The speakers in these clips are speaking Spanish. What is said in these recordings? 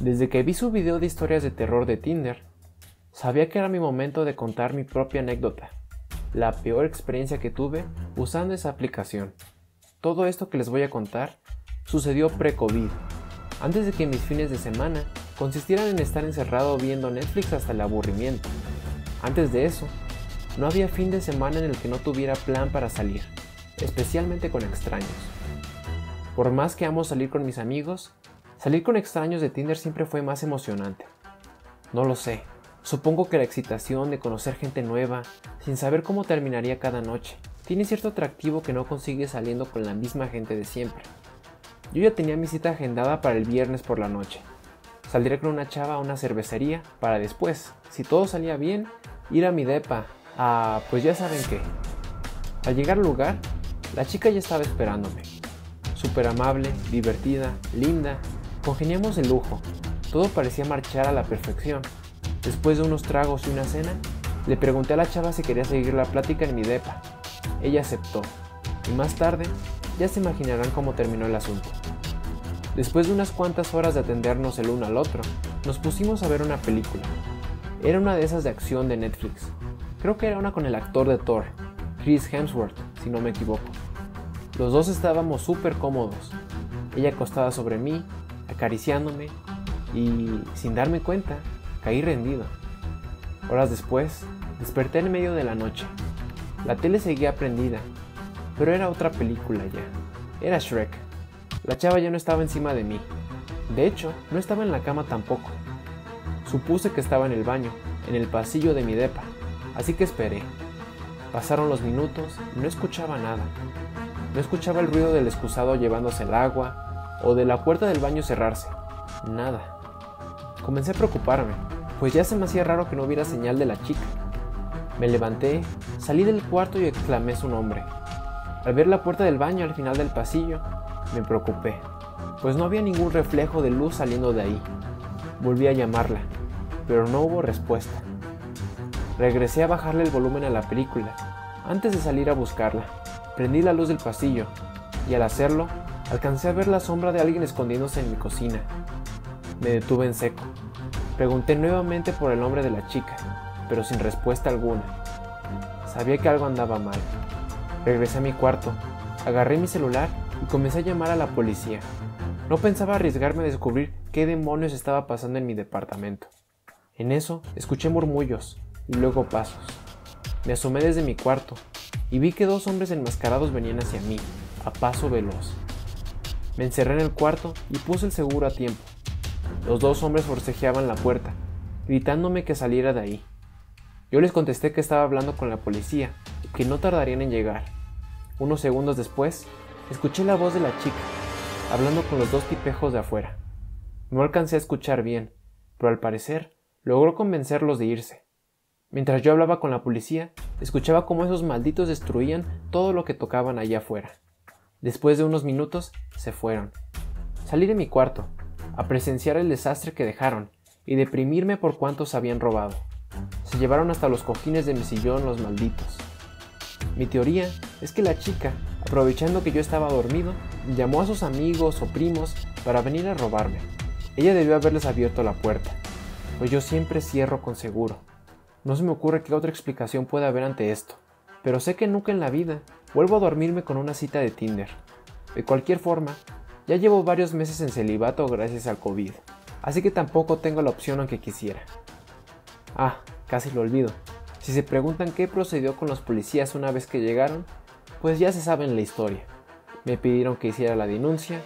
Desde que vi su video de historias de terror de Tinder, sabía que era mi momento de contar mi propia anécdota, la peor experiencia que tuve usando esa aplicación. Todo esto que les voy a contar sucedió pre-COVID, antes de que mis fines de semana consistieran en estar encerrado viendo Netflix hasta el aburrimiento. Antes de eso, no había fin de semana en el que no tuviera plan para salir, especialmente con extraños. Por más que amo salir con mis amigos, salir con extraños de Tinder siempre fue más emocionante. No lo sé, supongo que la excitación de conocer gente nueva, sin saber cómo terminaría cada noche, tiene cierto atractivo que no consigue saliendo con la misma gente de siempre. Yo ya tenía mi cita agendada para el viernes por la noche. Saldré con una chava a una cervecería para después, si todo salía bien, ir a mi depa Ah, pues ya saben qué. Al llegar al lugar, la chica ya estaba esperándome. Súper amable, divertida, linda, congeniamos de lujo. Todo parecía marchar a la perfección. Después de unos tragos y una cena, le pregunté a la chava si quería seguir la plática en mi depa. Ella aceptó. Y más tarde, ya se imaginarán cómo terminó el asunto. Después de unas cuantas horas de atendernos el uno al otro, nos pusimos a ver una película. Era una de esas de acción de Netflix, Creo que era una con el actor de Thor, Chris Hemsworth, si no me equivoco. Los dos estábamos súper cómodos. Ella acostada sobre mí, acariciándome, y sin darme cuenta, caí rendido. Horas después, desperté en medio de la noche. La tele seguía prendida, pero era otra película ya. Era Shrek. La chava ya no estaba encima de mí. De hecho, no estaba en la cama tampoco. Supuse que estaba en el baño, en el pasillo de mi depa. Así que esperé. Pasaron los minutos y no escuchaba nada. No escuchaba el ruido del excusado llevándose el agua o de la puerta del baño cerrarse. Nada. Comencé a preocuparme, pues ya se me hacía raro que no hubiera señal de la chica. Me levanté, salí del cuarto y exclamé su nombre. Al ver la puerta del baño al final del pasillo, me preocupé, pues no había ningún reflejo de luz saliendo de ahí. Volví a llamarla, pero no hubo respuesta. Regresé a bajarle el volumen a la película, antes de salir a buscarla. Prendí la luz del pasillo, y al hacerlo, alcancé a ver la sombra de alguien escondiéndose en mi cocina. Me detuve en seco. Pregunté nuevamente por el nombre de la chica, pero sin respuesta alguna. Sabía que algo andaba mal. Regresé a mi cuarto, agarré mi celular y comencé a llamar a la policía. No pensaba arriesgarme a descubrir qué demonios estaba pasando en mi departamento. En eso escuché murmullos, y luego pasos. Me asomé desde mi cuarto y vi que dos hombres enmascarados venían hacia mí, a paso veloz. Me encerré en el cuarto y puse el seguro a tiempo. Los dos hombres forcejeaban la puerta, gritándome que saliera de ahí. Yo les contesté que estaba hablando con la policía y que no tardarían en llegar. Unos segundos después, escuché la voz de la chica, hablando con los dos tipejos de afuera. No alcancé a escuchar bien, pero al parecer logró convencerlos de irse. Mientras yo hablaba con la policía, escuchaba cómo esos malditos destruían todo lo que tocaban allá afuera. Después de unos minutos, se fueron. Salí de mi cuarto, a presenciar el desastre que dejaron y deprimirme por cuántos habían robado. Se llevaron hasta los cojines de mi sillón los malditos. Mi teoría es que la chica, aprovechando que yo estaba dormido, llamó a sus amigos o primos para venir a robarme. Ella debió haberles abierto la puerta, pues yo siempre cierro con seguro. No se me ocurre qué otra explicación puede haber ante esto, pero sé que nunca en la vida vuelvo a dormirme con una cita de Tinder. De cualquier forma, ya llevo varios meses en celibato gracias al COVID, así que tampoco tengo la opción aunque quisiera. Ah, casi lo olvido. Si se preguntan qué procedió con los policías una vez que llegaron, pues ya se saben la historia. Me pidieron que hiciera la denuncia,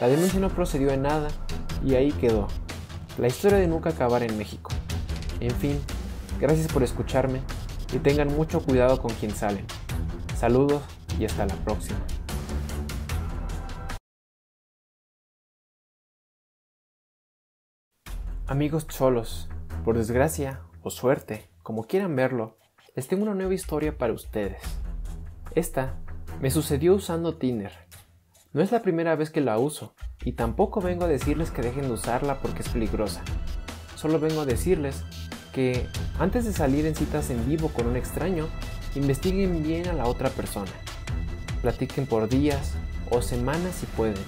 la denuncia no procedió en nada y ahí quedó. La historia de nunca acabar en México. En fin, Gracias por escucharme y tengan mucho cuidado con quien salen. Saludos y hasta la próxima. Amigos cholos, por desgracia o suerte, como quieran verlo, les tengo una nueva historia para ustedes. Esta me sucedió usando Tinder. No es la primera vez que la uso, y tampoco vengo a decirles que dejen de usarla porque es peligrosa. Solo vengo a decirles que antes de salir en citas en vivo con un extraño, investiguen bien a la otra persona. Platiquen por días o semanas si pueden.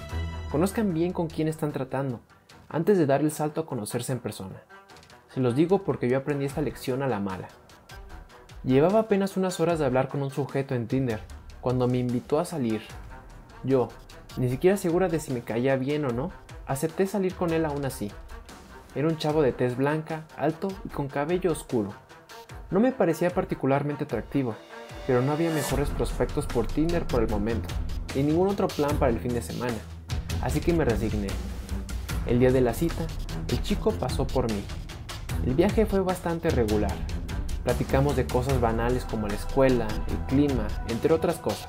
Conozcan bien con quién están tratando antes de dar el salto a conocerse en persona. Se los digo porque yo aprendí esta lección a la mala. Llevaba apenas unas horas de hablar con un sujeto en Tinder cuando me invitó a salir. Yo, ni siquiera segura de si me caía bien o no, acepté salir con él aún así. Era un chavo de tez blanca, alto y con cabello oscuro. No me parecía particularmente atractivo, pero no había mejores prospectos por Tinder por el momento, y ningún otro plan para el fin de semana, así que me resigné. El día de la cita, el chico pasó por mí. El viaje fue bastante regular, Platicamos de cosas banales como la escuela, el clima, entre otras cosas.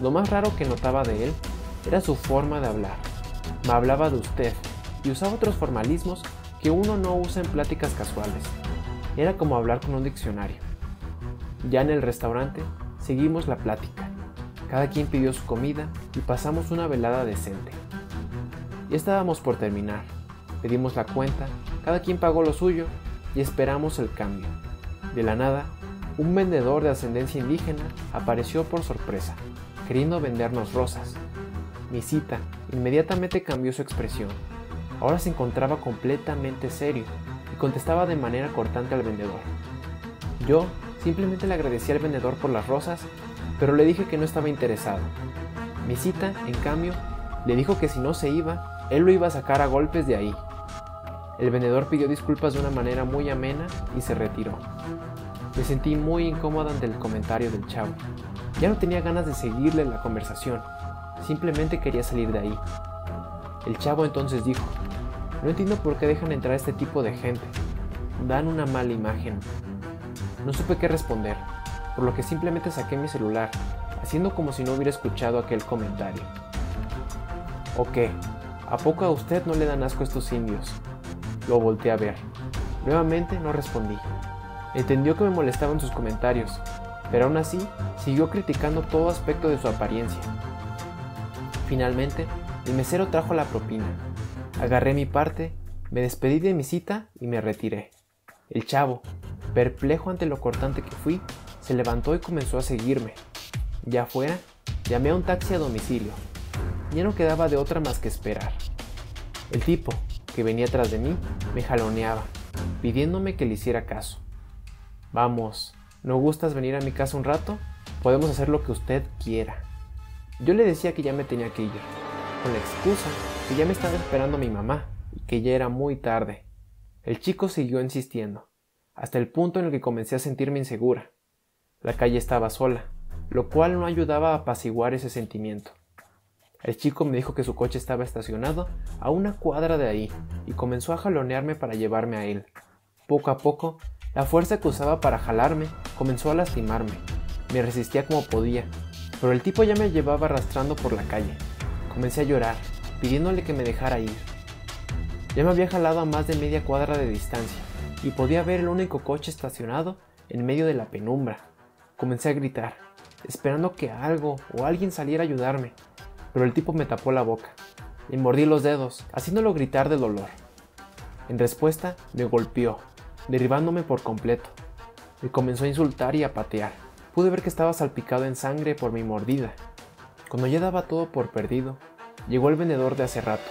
Lo más raro que notaba de él era su forma de hablar. Me hablaba de usted y usaba otros formalismos que uno no usa en pláticas casuales. Era como hablar con un diccionario. Ya en el restaurante seguimos la plática. Cada quien pidió su comida y pasamos una velada decente. Ya estábamos por terminar. Pedimos la cuenta, cada quien pagó lo suyo y esperamos el cambio. De la nada, un vendedor de ascendencia indígena apareció por sorpresa, queriendo vendernos rosas. Mi cita inmediatamente cambió su expresión. Ahora se encontraba completamente serio contestaba de manera cortante al vendedor. Yo simplemente le agradecí al vendedor por las rosas, pero le dije que no estaba interesado. Mi cita, en cambio, le dijo que si no se iba, él lo iba a sacar a golpes de ahí. El vendedor pidió disculpas de una manera muy amena y se retiró. Me sentí muy incómoda ante el comentario del chavo. Ya no tenía ganas de seguirle la conversación, simplemente quería salir de ahí. El chavo entonces dijo, no entiendo por qué dejan entrar este tipo de gente, dan una mala imagen. No supe qué responder, por lo que simplemente saqué mi celular, haciendo como si no hubiera escuchado aquel comentario. ¿O qué? ¿A poco a usted no le dan asco estos indios? Lo volteé a ver. Nuevamente no respondí. Entendió que me molestaban sus comentarios, pero aún así siguió criticando todo aspecto de su apariencia. Finalmente, el mesero trajo la propina. Agarré mi parte, me despedí de mi cita y me retiré. El chavo, perplejo ante lo cortante que fui, se levantó y comenzó a seguirme. Ya fuera, llamé a un taxi a domicilio. Ya no quedaba de otra más que esperar. El tipo, que venía tras de mí me jaloneaba, pidiéndome que le hiciera caso. Vamos, ¿no gustas venir a mi casa un rato? Podemos hacer lo que usted quiera. Yo le decía que ya me tenía que ir, con la excusa que ya me estaba esperando mi mamá y que ya era muy tarde. El chico siguió insistiendo, hasta el punto en el que comencé a sentirme insegura. La calle estaba sola, lo cual no ayudaba a apaciguar ese sentimiento. El chico me dijo que su coche estaba estacionado a una cuadra de ahí y comenzó a jalonearme para llevarme a él. Poco a poco, la fuerza que usaba para jalarme comenzó a lastimarme. Me resistía como podía, pero el tipo ya me llevaba arrastrando por la calle. Comencé a llorar, pidiéndole que me dejara ir. Ya me había jalado a más de media cuadra de distancia y podía ver el único coche estacionado en medio de la penumbra. Comencé a gritar, esperando que algo o alguien saliera a ayudarme, pero el tipo me tapó la boca. Le mordí los dedos, haciéndolo gritar de dolor. En respuesta, me golpeó, derribándome por completo. Me comenzó a insultar y a patear. Pude ver que estaba salpicado en sangre por mi mordida. Cuando ya daba todo por perdido, llegó el vendedor de hace rato.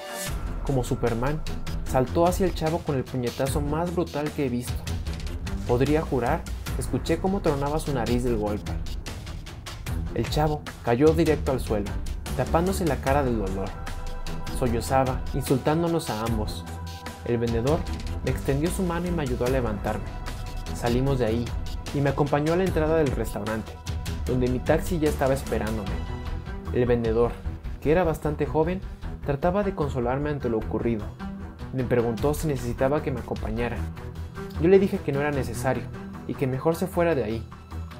Como Superman, saltó hacia el chavo con el puñetazo más brutal que he visto. Podría jurar, escuché cómo tronaba su nariz del golpe. El chavo cayó directo al suelo, tapándose la cara del dolor. Sollozaba, insultándonos a ambos. El vendedor me extendió su mano y me ayudó a levantarme. Salimos de ahí y me acompañó a la entrada del restaurante, donde mi taxi ya estaba esperándome. El vendedor, que era bastante joven, trataba de consolarme ante lo ocurrido. Me preguntó si necesitaba que me acompañara. Yo le dije que no era necesario y que mejor se fuera de ahí,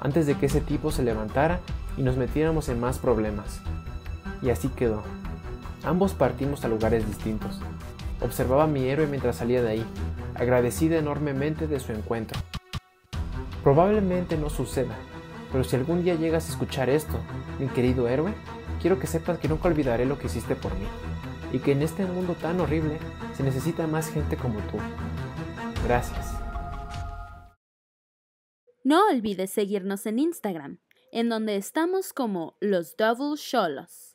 antes de que ese tipo se levantara y nos metiéramos en más problemas. Y así quedó. Ambos partimos a lugares distintos. Observaba a mi héroe mientras salía de ahí, agradecida enormemente de su encuentro. Probablemente no suceda, pero si algún día llegas a escuchar esto, mi querido héroe, quiero que sepas que nunca olvidaré lo que hiciste por mí, y que en este mundo tan horrible se necesita más gente como tú. Gracias. No olvides seguirnos en Instagram, en donde estamos como los Double Sholos.